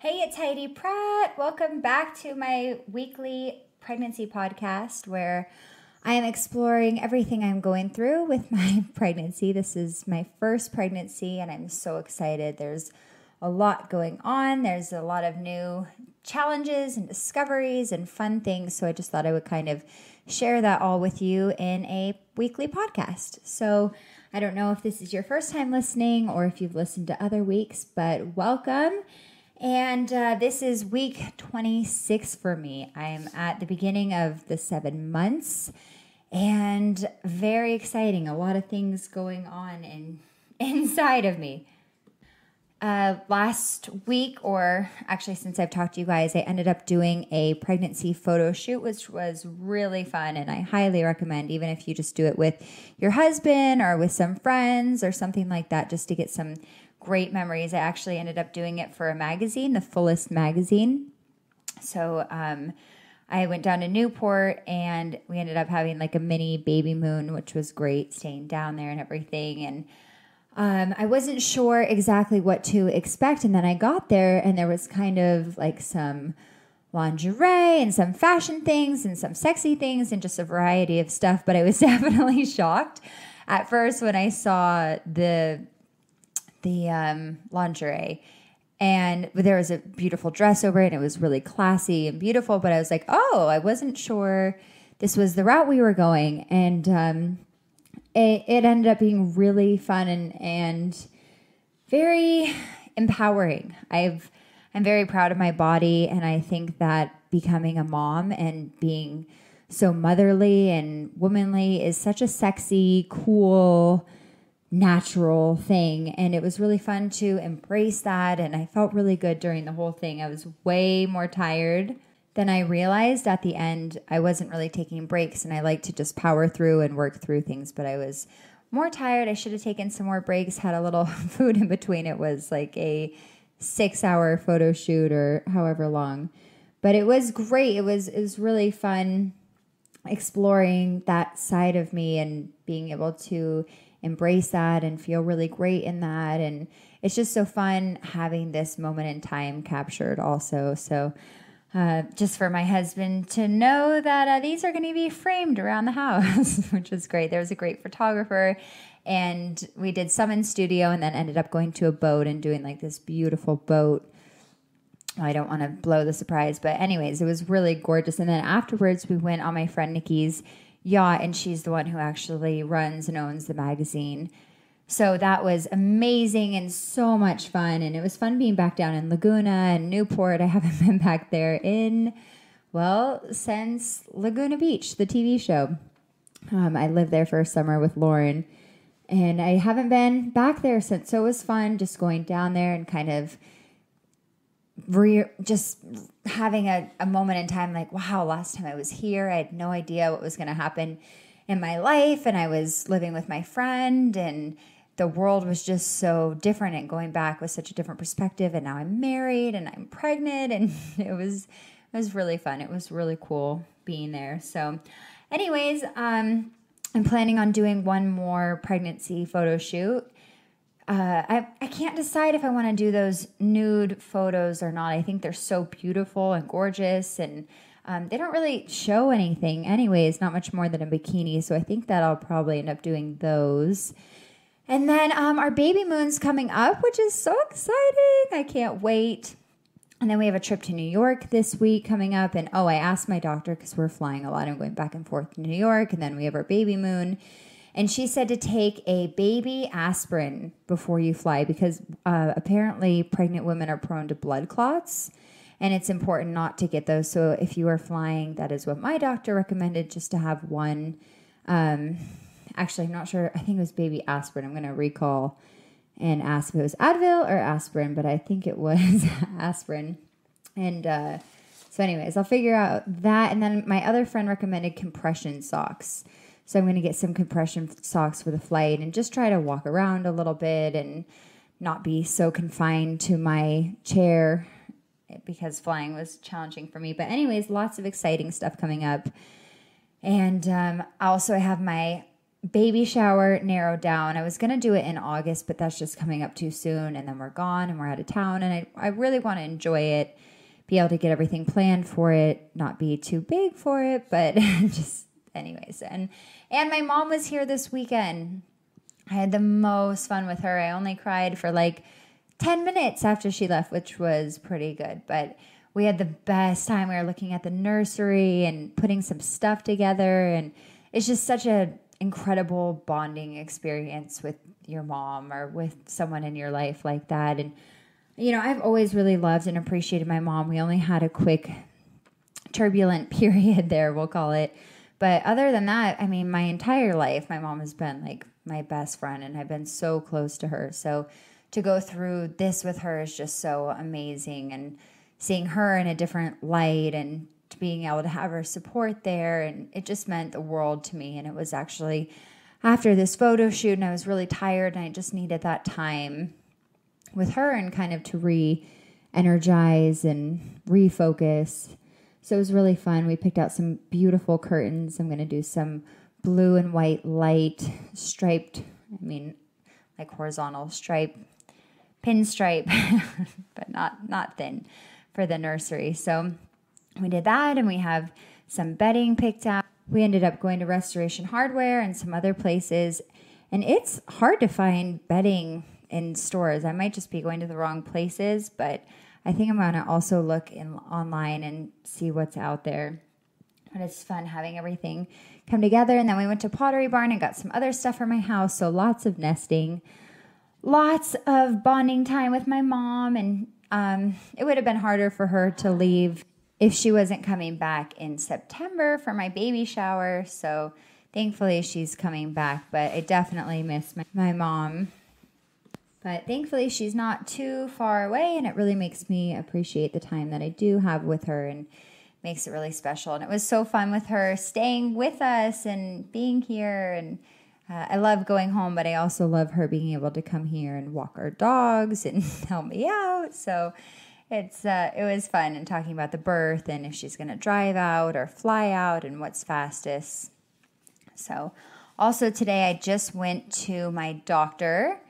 Hey, it's Heidi Pratt. Welcome back to my weekly pregnancy podcast where I am exploring everything I'm going through with my pregnancy. This is my first pregnancy, and I'm so excited. There's a lot going on, there's a lot of new challenges and discoveries and fun things. So I just thought I would kind of share that all with you in a weekly podcast. So I don't know if this is your first time listening or if you've listened to other weeks, but welcome. And uh, this is week 26 for me. I'm at the beginning of the seven months and very exciting. A lot of things going on in, inside of me. Uh, last week, or actually since I've talked to you guys, I ended up doing a pregnancy photo shoot, which was really fun. And I highly recommend, even if you just do it with your husband or with some friends or something like that, just to get some great memories. I actually ended up doing it for a magazine, the Fullest magazine. So um, I went down to Newport and we ended up having like a mini baby moon, which was great, staying down there and everything. And um, I wasn't sure exactly what to expect. And then I got there and there was kind of like some lingerie and some fashion things and some sexy things and just a variety of stuff. But I was definitely shocked at first when I saw the the um, lingerie. And there was a beautiful dress over it and it was really classy and beautiful but i was like oh i wasn't sure this was the route we were going. And um, it, it, ended up being really fun and, and very empowering. I've i'm very proud of my body and i think that becoming a mom and being so motherly and womanly is such a sexy cool natural thing. And it was really fun to embrace that. And I felt really good during the whole thing. I was way more tired than I realized at the end. I wasn't really taking breaks and I like to just power through and work through things, but I was more tired. I should have taken some more breaks, had a little food in between. It was like a six hour photo shoot or however long. But it was great. It was it was really fun exploring that side of me and being able to embrace that and feel really great in that. And it's just so fun having this moment in time captured also. So, uh, just for my husband to know that uh, these are going to be framed around the house, which was great. There was a great photographer, and we did some in studio, and then ended up going to a boat and doing like this beautiful boat. I don't want to blow the surprise, but anyways, it was really gorgeous. And then afterwards, we went on my friend Nikki's yacht, and she's the one who actually runs and owns the magazine. So that was amazing and so much fun. And it was fun being back down in Laguna and Newport. I haven't been back there in, well, since Laguna Beach, the TV show. Um, I lived there for a summer with Lauren, and I haven't been back there since. So it was fun just going down there and kind of re- just having a, a moment in time like, wow, last time I was here, I had no idea what was going to happen in my life. And I was living with my friend, and the world was just so different. And going back with such a different perspective. And now I'm married and I'm pregnant. And it was, it was really fun. It was really cool being there. So, anyways, um, I'm planning on doing one more pregnancy photo shoot uh, I, I can't decide if I want to do those nude photos or not. I think they're so beautiful and gorgeous, and um, they don't really show anything, anyways, not much more than a bikini. So I think that I'll probably end up doing those. And then um, our baby moon's coming up, which is so exciting. I can't wait. And then we have a trip to New York this week coming up. And oh, I asked my doctor because we're flying a lot. I'm going back and forth to New York. And then we have our baby moon. And she said to take a baby aspirin before you fly because uh, apparently pregnant women are prone to blood clots. And it's important not to get those. So if you are flying, that is what my doctor recommended just to have one. Um, actually, I'm not sure. I think it was baby aspirin. I'm going to recall and ask if it was Advil or aspirin, but I think it was aspirin. And uh, so, anyways, I'll figure out that. And then my other friend recommended compression socks. So I'm going to get some compression socks for the flight and just try to walk around a little bit and not be so confined to my chair because flying was challenging for me. But, anyways, lots of exciting stuff coming up. And um, also, I have my baby shower narrowed down. I was going to do it in August, but that's just coming up too soon. And then we're gone and we're out of town. And I, I really want to enjoy it, be able to get everything planned for it, not be too big for it, but just, anyways. And, and my mom was here this weekend. I had the most fun with her. I only cried for like 10 minutes after she left, which was pretty good. But we had the best time. We were looking at the nursery and putting some stuff together. And it's just such an incredible bonding experience with your mom or with someone in your life like that. And, you know, I've always really loved and appreciated my mom. We only had a quick turbulent period there, we'll call it. But other than that, I mean, my entire life, my mom has been like my best friend and I've been so close to her. So to go through this with her is just so amazing. And seeing her in a different light and being able to have her support there. And it just meant the world to me. And it was actually after this photo shoot, and I was really tired, and I just needed that time with her and kind of to re energize and refocus. So it was really fun. We picked out some beautiful curtains. I'm going to do some blue and white light striped, I mean, like horizontal stripe, pinstripe, but not not thin for the nursery. So we did that and we have some bedding picked out. We ended up going to Restoration Hardware and some other places. And it's hard to find bedding in stores. I might just be going to the wrong places, but I think I'm to also look in online and see what's out there. But it's fun having everything come together. And then we went to Pottery Barn and got some other stuff for my house. So lots of nesting, lots of bonding time with my mom. And um, it would have been harder for her to leave if she wasn't coming back in September for my baby shower. So thankfully she's coming back, but I definitely miss my, my mom. But thankfully she's not too far away, and it really makes me appreciate the time that I do have with her and makes it really special. And it was so fun with her staying with us and being here. And uh, I love going home, but I also love her being able to come here and walk our dogs and help me out. So it's uh, it was fun and talking about the birth and if she's going to drive out or fly out and what's fastest. So, also today I just went to my doctor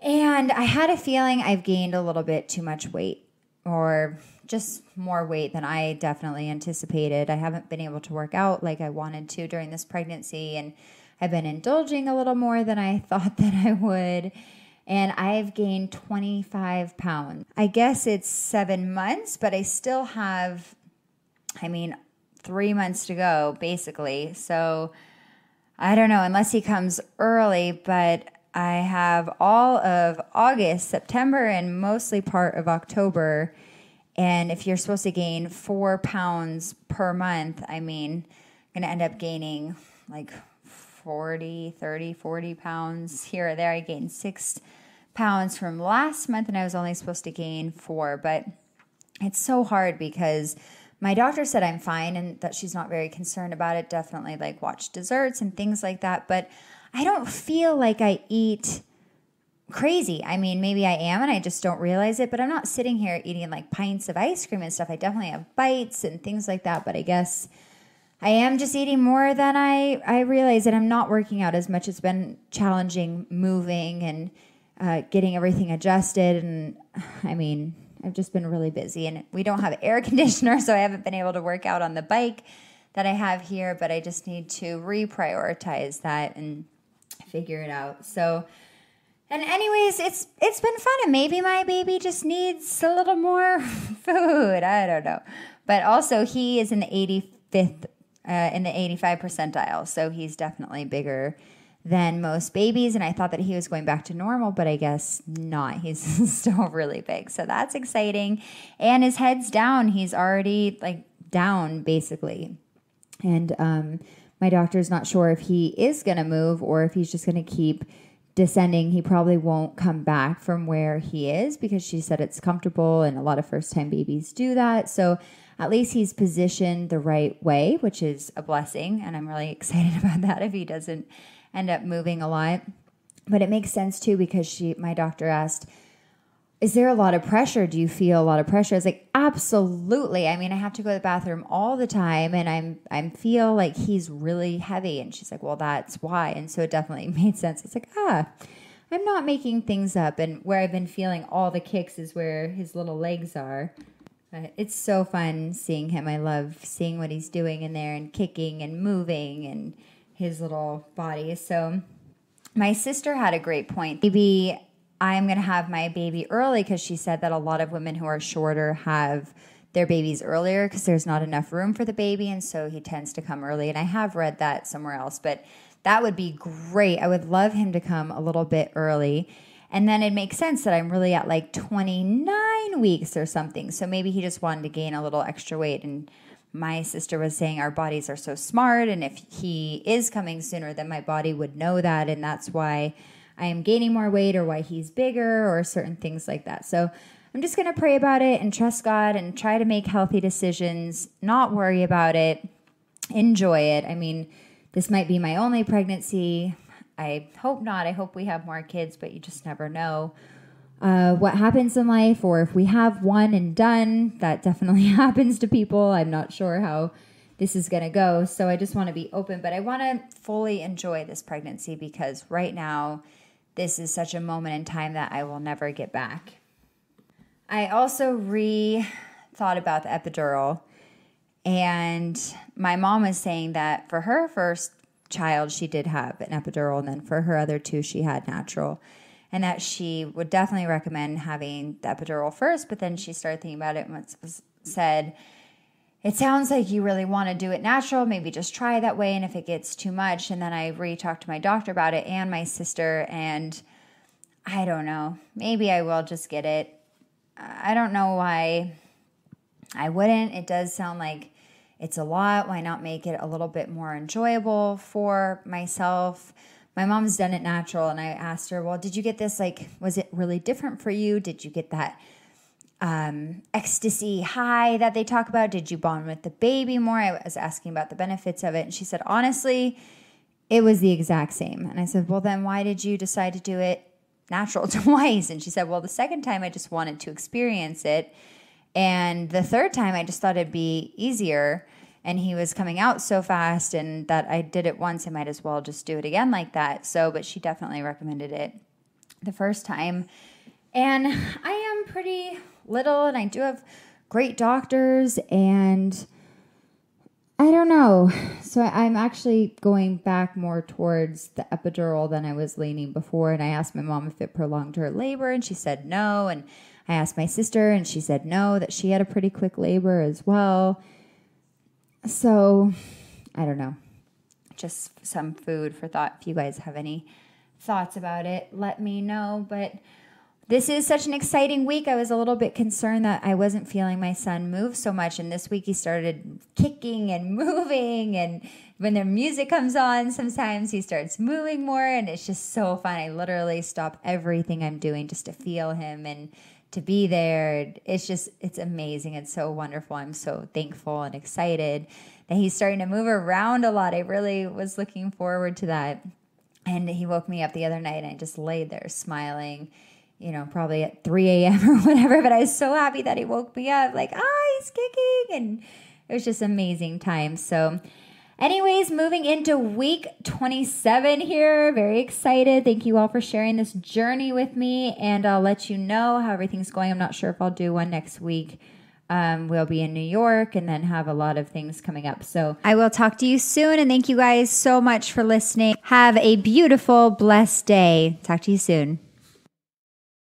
and I had a feeling I've gained a little bit too much weight or just more weight than I definitely anticipated. I haven't been able to work out like I wanted to during this pregnancy and I've been indulging a little more than I thought that I would and I've gained 25 pounds. I guess it's seven months, but I still have, I mean, three months to go, basically. So I don't know, unless he comes early, but I have all of August, September, and mostly part of October. And if you're supposed to gain four pounds per month, I mean, I'm going to end up gaining like 40, 30, 40 pounds here or there. I gained six pounds from last month and I was only supposed to gain four. But it's so hard because my doctor said I'm fine and that she's not very concerned about it. Definitely like watch desserts and things like that. But I don't feel like I eat crazy. I mean, maybe I am and I just don't realize it, but I'm not sitting here eating like pints of ice cream and stuff. I definitely have bites and things like that, but I guess I am just eating more than I, I realize, and I'm not working out as much. It's been challenging moving and uh, getting everything adjusted. And I mean, I've just been really busy, and we don't have air conditioner, so I haven't been able to work out on the bike that I have here. But I just need to reprioritize that and figure it out. So. And anyways, it's it's been fun, and maybe my baby just needs a little more food. I don't know, but also he is in the 85th uh, in the 85 percentile. So he's definitely bigger than most babies. And I thought that he was going back to normal, but I guess not. He's still really big. So that's exciting. And his head's down. He's already like down basically. And um, my doctor's not sure if he is going to move or if he's just going to keep descending. He probably won't come back from where he is because she said it's comfortable. And a lot of first time babies do that. So at least he's positioned the right way, which is a blessing. And I'm really excited about that if he doesn't end up moving a lot. But it makes sense too because she, my doctor asked, is there a lot of pressure? Do you feel a lot of pressure? It's like absolutely. I mean, I have to go to the bathroom all the time and I'm I'm feel like he's really heavy and she's like, "Well, that's why." And so it definitely made sense. It's like, "Ah, I'm not making things up and where I've been feeling all the kicks is where his little legs are." But it's so fun seeing him. I love seeing what he's doing in there and kicking and moving and his little body. So my sister had a great point. Maybe I'm going to have my baby early because she said that a lot of women who are shorter have their babies earlier because there's not enough room for the baby. And so he tends to come early. And I have read that somewhere else, but that would be great. I would love him to come a little bit early. And then it makes sense that I'm really at like 29 weeks or something. So maybe he just wanted to gain a little extra weight. And my sister was saying our bodies are so smart. And if he is coming sooner, then my body would know that. And that's why I am gaining more weight or why he's bigger or certain things like that. So I'm just going to pray about it and trust God and try to make healthy decisions, not worry about it, enjoy it. I mean, this might be my only pregnancy. I hope not. I hope we have more kids, but you just never know uh, what happens in life, or if we have one and done, that definitely happens to people. I'm not sure how this is going to go. So I just want to be open, but I want to fully enjoy this pregnancy because right now, this is such a moment in time that I will never get back. I also re thought about the epidural, and my mom was saying that for her first child, she did have an epidural, and then for her other two, she had natural. And that she would definitely recommend having the epidural first, but then she started thinking about it and said, it sounds like you really want to do it natural. Maybe just try that way. And if it gets too much, and then I re talked to my doctor about it and my sister, and I don't know. Maybe I will just get it. I don't know why I wouldn't. It does sound like it's a lot. Why not make it a little bit more enjoyable for myself? My mom's done it natural, and I asked her, Well, did you get this? Like, was it really different for you? Did you get that? Um, ecstasy high that they talk about? Did you bond with the baby more? I was asking about the benefits of it. And she said, honestly, it was the exact same. And I said, well, then why did you decide to do it natural twice? And she said, well, the second time I just wanted to experience it. And the third time I just thought it'd be easier. And he was coming out so fast, and that I did it once, I might as well just do it again like that. So, but she definitely recommended it the first time. And I am pretty little and I do have great doctors and I don't know. So I'm actually going back more towards the epidural than I was leaning before. And I asked my mom if it prolonged her labor, and she said no. And I asked my sister, and she said no, that she had a pretty quick labor as well. So I don't know. Just some food for thought. If you guys have any thoughts about it, let me know. But this is such an exciting week. I was a little bit concerned that I wasn't feeling my son move so much. And this week he started kicking and moving. And when the music comes on, sometimes he starts moving more. And it's just so fun. I literally stop everything I'm doing just to feel him and to be there. It's just, it's amazing. It's so wonderful. I'm so thankful and excited that he's starting to move around a lot. I really was looking forward to that. And he woke me up the other night and I just laid there smiling you know, probably at 3 a.m. or whatever. But I was so happy that he woke me up, like, ah, he's kicking. And it was just amazing time. So, anyways, moving into week 27 here. Very excited. Thank you all for sharing this journey with me. And I'll let you know how everything's going. I'm not sure if I'll do one next week. Um, we'll be in New York and then have a lot of things coming up. So I will talk to you soon. And thank you guys so much for listening. Have a beautiful, blessed day. Talk to you soon.